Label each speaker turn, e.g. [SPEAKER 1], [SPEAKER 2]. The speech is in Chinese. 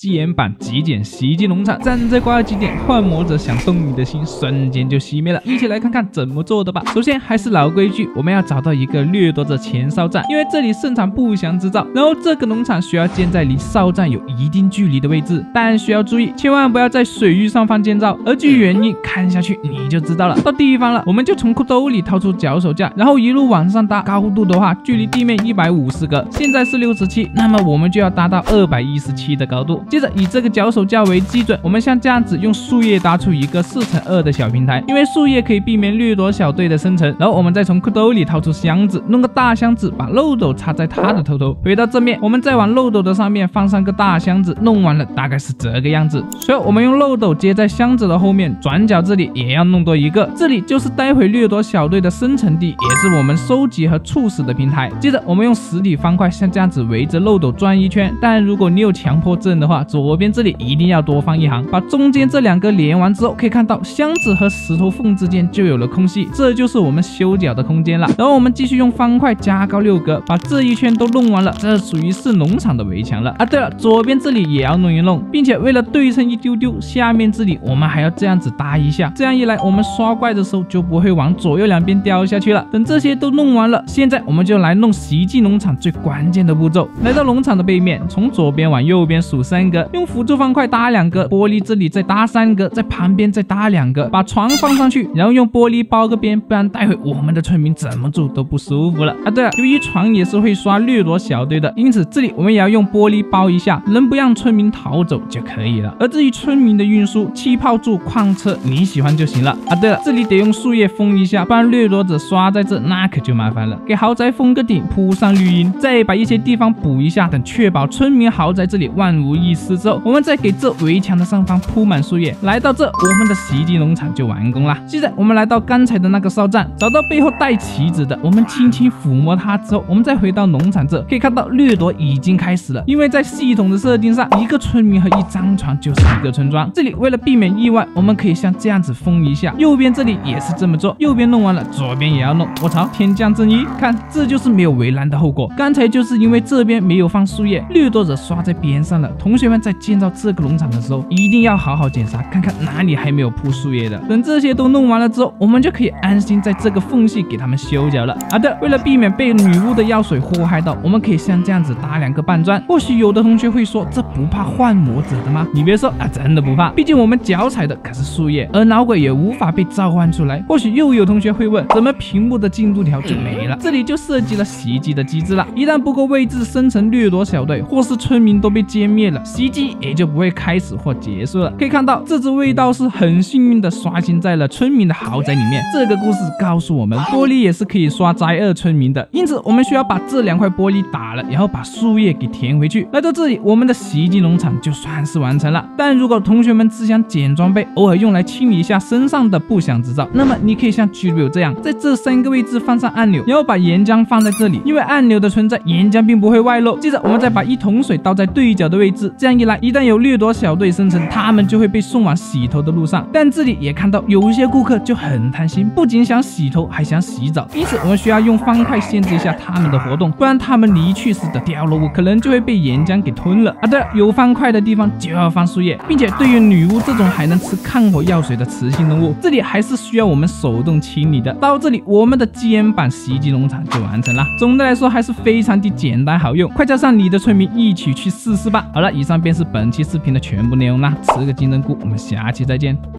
[SPEAKER 1] 基岩版极简袭击农场，站在挂机点，幻魔者想动你的心，瞬间就熄灭了。一起来看看怎么做的吧。首先还是老规矩，我们要找到一个掠夺者前哨站，因为这里盛产不祥之兆。然后这个农场需要建在离哨站有一定距离的位置，但需要注意，千万不要在水域上方建造。而据原因看下去你就知道了。到地方了，我们就从裤兜里掏出脚手架，然后一路往上搭。高度的话，距离地面一百五十个，现在是六十七，那么我们就要搭到二百一十七的高度。接着以这个脚手架为基准，我们像这样子用树叶搭出一个四乘二的小平台，因为树叶可以避免掠夺小队的生成。然后我们再从裤兜里掏出箱子，弄个大箱子，把漏斗插在它的头头。回到正面，我们再往漏斗的上面放上个大箱子，弄完了大概是这个样子。随后我们用漏斗接在箱子的后面，转角这里也要弄多一个，这里就是待会掠夺小队的生成地，也是我们收集和猝死的平台。接着我们用实体方块像这样子围着漏斗转一圈，但如果你有强迫症的话。左边这里一定要多放一行，把中间这两个连完之后，可以看到箱子和石头缝之间就有了空隙，这就是我们修脚的空间了。然后我们继续用方块加高六格，把这一圈都弄完了，这属于是农场的围墙了啊。对了，左边这里也要弄一弄，并且为了对称一丢丢，下面这里我们还要这样子搭一下，这样一来我们刷怪的时候就不会往左右两边掉下去了。等这些都弄完了，现在我们就来弄洗衣机农场最关键的步骤。来到农场的背面，从左边往右边数三。三格用辅助方块搭两个玻璃，这里再搭三个，在旁边再搭两个，把床放上去，然后用玻璃包个边，不然待会我们的村民怎么住都不舒服了啊！对了，由于床也是会刷掠夺小队的，因此这里我们也要用玻璃包一下，能不让村民逃走就可以了。而至于村民的运输，气泡柱、矿车你喜欢就行了啊！对了，这里得用树叶封一下，不然掠夺者刷在这那可就麻烦了。给豪宅封个顶，铺上绿荫，再把一些地方补一下，等确保村民豪宅这里万无一失。之后，我们再给这围墙的上方铺满树叶。来到这，我们的洗衣机农场就完工了。现在我们来到刚才的那个哨站，找到背后带旗子的，我们轻轻抚摸它之后，我们再回到农场这，可以看到掠夺已经开始了。因为在系统的设定上，一个村民和一张床就是一个村庄。这里为了避免意外，我们可以像这样子封一下。右边这里也是这么做，右边弄完了，左边也要弄。我操，天降正义！看，这就是没有围栏的后果。刚才就是因为这边没有放树叶，掠夺者刷在边上了。同学们。在建造这个农场的时候，一定要好好检查，看看哪里还没有铺树叶的。等这些都弄完了之后，我们就可以安心在这个缝隙给他们修脚了。啊，的，为了避免被女巫的药水祸害到，我们可以像这样子搭两个半砖。或许有的同学会说，这不怕幻魔者的吗？你别说啊，真的不怕，毕竟我们脚踩的可是树叶，而老鬼也无法被召唤出来。或许又有同学会问，怎么屏幕的进度条就没了？这里就涉及了袭击的机制了。一旦不够位置生成掠夺小队，或是村民都被歼灭了，袭。击也就不会开始或结束了。可以看到，这只味道是很幸运的刷新在了村民的豪宅里面。这个故事告诉我们，玻璃也是可以刷灾厄村民的。因此，我们需要把这两块玻璃打了，然后把树叶给填回去。来到这里，我们的洗衣机农场就算是完成了。但如果同学们只想捡装备，偶尔用来清理一下身上的不祥之兆，那么你可以像 G 六这样，在这三个位置放上按钮，然后把岩浆放在这里。因为按钮的存在，岩浆并不会外漏。接着，我们再把一桶水倒在对角的位置，这样。一来，一旦有掠夺小队生成，他们就会被送往洗头的路上。但这里也看到有一些顾客就很贪心，不仅想洗头，还想洗澡。因此，我们需要用方块限制一下他们的活动，不然他们离去时的掉落物可能就会被岩浆给吞了啊！对了，有方块的地方就要放树叶，并且对于女巫这种还能吃抗火药水的雌性动物，这里还是需要我们手动清理的。到这里，我们的肩膀袭击农场就完成了。总的来说，还是非常的简单好用，快叫上你的村民一起去试试吧！好了，以上上便。是本期视频的全部内容啦！吃个金针菇，我们下期再见。